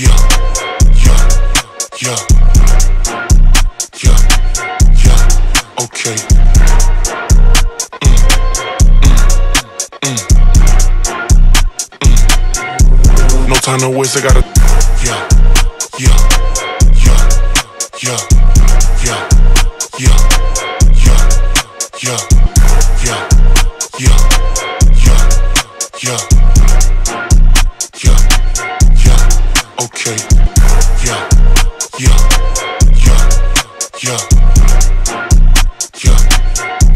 Yeah, yeah, yeah, yeah, yeah. Okay. Mm, mm, mm, mm. No time to waste. I gotta. Yeah, yeah, yeah, yeah, Okay. Yeah, yeah, yeah, yeah, yeah,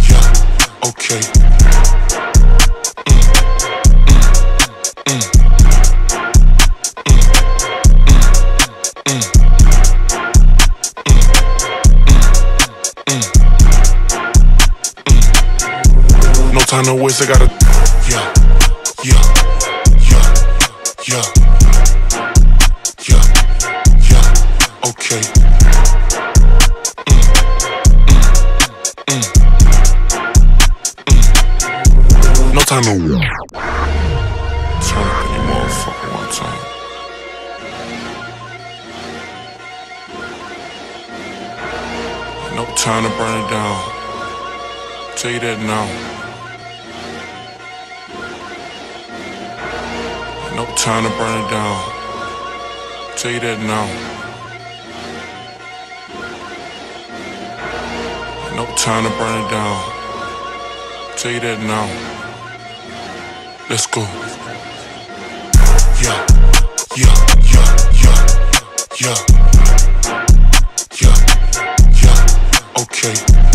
yeah. Okay. No time to waste. I gotta. Yeah, yeah, yeah, yeah, Time. No time to burn it down. Tell you that now. No time to burn it down. Tell you that now. No time to burn it down. Tell you that now. Let's go. Yeah, yeah, yeah, yeah, yeah, yeah, yeah. Okay.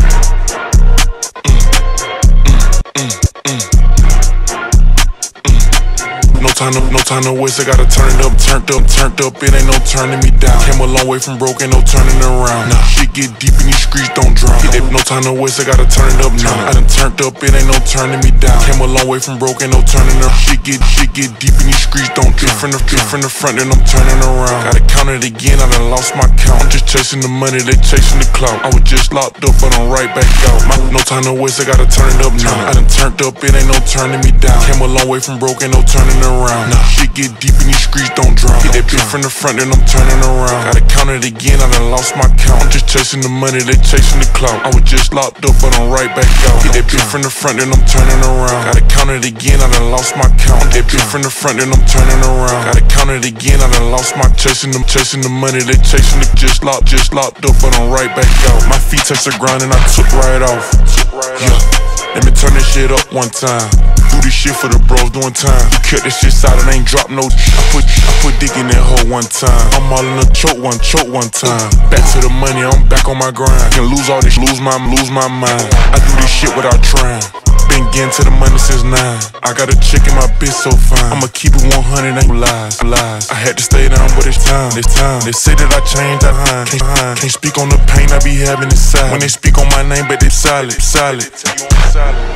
Time to, no time to waste. I gotta turn it up, turned up, turned up. It ain't no turning me down. Came a long way from broke, ain't no turning around. Nah, shit get deep in these streets, don't drown. It, no time to waste. I gotta turn it up now. I done turned up, it ain't no turning me down. Came a long way from broke, ain't no turning around. Shit get, shit get deep in these streets, don't drown. From the, from the front, then I'm turning around. Gotta count it again, I done lost my count. I'm just chasing the money, they chasing the clout. I was just locked up, but I'm right back out. My, no time to waste, I gotta turn it up now. I done turned up, it ain't no turning me down. Came a long way from broke, ain't no turning around. Nah, shit get deep in these streets, don't drown. Hit that bitch from the front, then I'm turning around. Gotta count it again, I done lost my count. I'm just chasing the money, they chasing the clout. I was just locked up, but I'm right back out. Hit that bitch from the front, then I'm turning around. Gotta count it again, I done lost my count. Hit That bitch from the front, then I'm turning around. Gotta count it again, I done lost my chasing them, chasing the money, they chasing the just locked, just locked up, but I'm right back out. My feet touch the ground and I took right off. Yeah. Let me turn this shit up one time. Do this shit for the bros doing time. Cut this shit solid, ain't drop no. I put, I put dick in that hole one time. I'm all in the choke one, choke one time. Back to the money, I'm back on my grind. Can lose all this, lose my, lose my mind. I do this shit without trying. Been getting to the money since nine. I got a chick in my bitch so fine. I'ma keep it 100, ain't lies, lies. I had to stay down, but it's time, it's time. They say that I changed, I can't, can't speak on the pain I be having inside. When they speak on my name, but they solid, solid.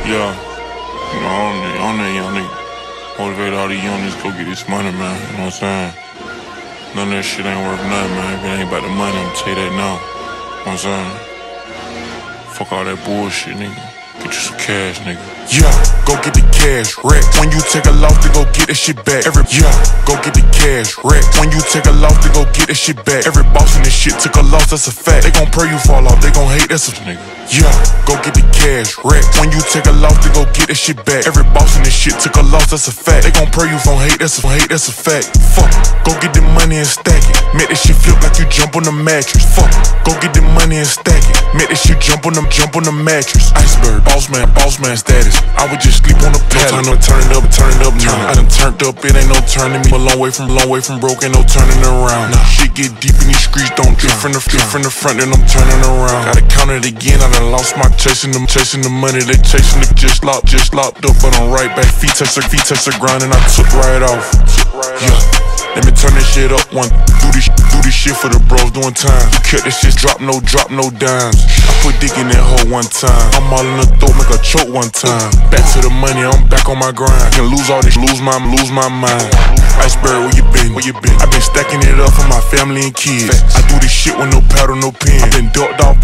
Yeah, you know, on that, on that young nigga. Motivate all these young niggas go get this money, man. You know what I'm saying? None of that shit ain't worth nothing, man. If it ain't about the money, I'ma tell you that now. You know what I'm saying? Fuck all that bullshit, nigga. Get you some cash, nigga. Yeah, go get the cash, wreck. When you take a loss, to go get that shit back. Every yeah, go get the cash, wreck. When you take a loss, to go get that shit back. Every boss in this shit took a loss, that's a fact. They gon' pray you fall off, they gon' hate, that's a nigga. Yeah, go get the cash, wreck. When you take a loss, to go get that shit back. Every boss in this shit took a loss, that's a fact. They gon' pray you gon' hate, that's a hate, that's a fact. Fuck, go get the money and stack it. Make this shit flip like you jump on the mattress. Fuck, go get the money and stack it. Make this shit jump on them, jump on the mattress. Iceberg, boss man, boss man status. I would just sleep on the pallet. No time to turn up, turn up now. I done turned up, it ain't no turning me. A long way from, long way from broke, ain't no turning around. Nah, shit get deep in these streets, don't drip from the, drip from the front, then I'm turning around. Gotta count it again, I done lost my chasing them, chasing the money, they chasing the just locked, just locked up, but I'm right back. Feet touch the, feet touch the ground, and I took right off. Yeah. Let me turn this shit up one. Do this, do this shit for the bros doing time. Cut this shit, drop no, drop no dimes. I put dick in that hole one time. I'm all in the throat, make a choke one time. Back to the money, I'm back on my grind. Can lose all this, lose my, lose my mind. Iceberg, where you been? Where you been? i been stacking it up for my family and kids. I do this shit with no paddle, no pen. i been ducked off,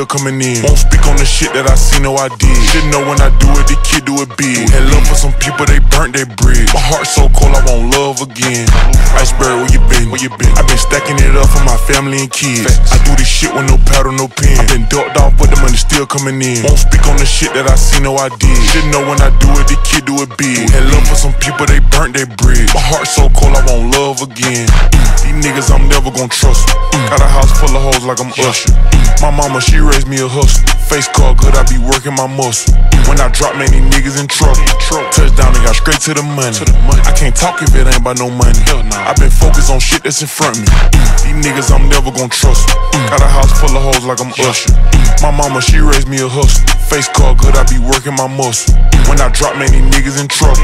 still coming in. Won't speak on the shit that I see, no I did. Should know when I do it, the kid do it big. Had love for some people, they burnt their bridge. My heart so cold, I won't love again. Iceberg, where you been? where you been? i been stacking it up for my family and kids. I do this shit with no paddle, no pen. been ducked off, but the money still coming in. Won't speak on the shit that I see, no I did. Should know when I do it, the kid do it big. Had love for some people, they burnt their bridge. My heart so cold, I won't love again. Mm, these niggas, I'm never gonna trust. Mm. Got a house full of hoes like I'm Usher. Mm. My mama, she raised me a hustle. Face call good, I be working my muscle. When I drop, man, these niggas in trouble. Touchdown, they got straight to the money. I can't talk if it ain't about no money. i been focused on shit that's in front of me. These niggas, I'm never gonna trust. Got a house full of hoes like I'm Usher. My mama, she raised me a hustle. Face call good, I be working my muscle. When I drop, man, these niggas in trouble.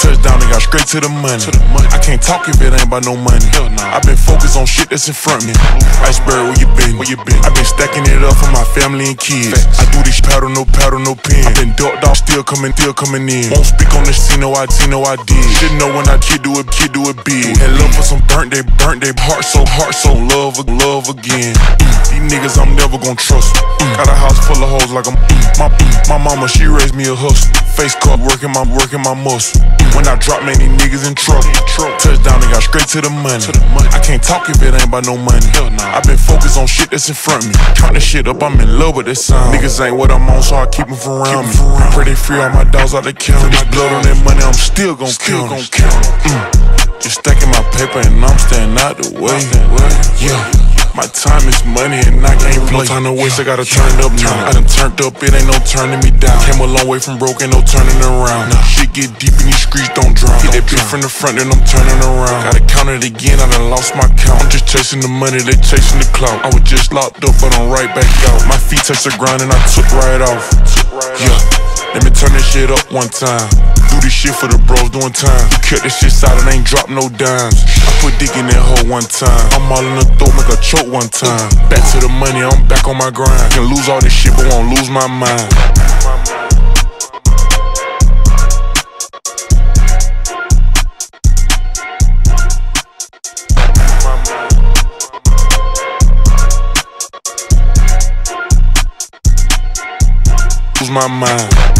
Touchdown, they got straight to the money. I can't talk if it ain't about no money. i been focused on shit that's in front of me. Iceberg, where you been? Where you been? i been stacking it up for my family and kids. I do this paddle, no paddle, no pen. i been ducked off, still coming, still coming in. Won't speak on this, see no I, see no I did. Should know when I kid do it, kid do it big. Had love for some burnt, they burnt, they heart so, heart so, love, love again. These niggas I'm never gonna trust. Got a house full of hoes like I'm my, my mama, she raised me a hustle. Face cut, working my, working my muscle. When I drop, man, these niggas in trouble. Truck touchdown, they got straight to the money. I can't talk if it ain't about no money. i been focused on shit that's in front of me. Count this shit up, I'm in love with this sound. Niggas ain't what I'm on, so I keep them from around me. Pretty free, all my dogs out the county. This blood on that money, I'm still gon' kill. Mm. Just stacking my paper and I'm staying out the way. Yeah. My time is money and I can't play. No time to waste, I gotta turn it up now. I done turned up, it ain't no turning me down. Came a long way from broke, ain't no turning around. Shit get deep in these streets, don't drown. Hit that bitch from the front, then I'm turning around. Gotta it again, I done lost my count. I'm just chasing the money, they chasing the clout. I was just locked up, but I'm right back out. My feet touch the ground and I took right off. Yeah. Let me turn this shit up one time. Do this shit for the bros doing time. Cut this shit solid, ain't drop no dimes. I put dick in that hole one time. I'm all in the throat, make a choke one time. Back to the money, I'm back on my grind. Can lose all this shit, but won't lose my mind. My mind.